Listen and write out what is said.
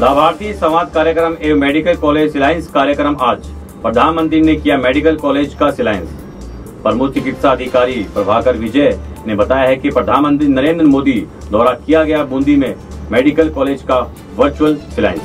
लाभार्थी संवाद कार्यक्रम एवं मेडिकल कॉलेज सिलाइंस कार्यक्रम आज। प्रधानमंत्री ने किया मेडिकल कॉलेज का सिलाइंस प्रमुख चिकित्सा अधिकारी प्रभाकर विजय ने बताया है कि प्रधानमंत्री नरेंद्र मोदी द्वारा किया गया बूंदी में मेडिकल कॉलेज का वर्चुअल सिलाइंस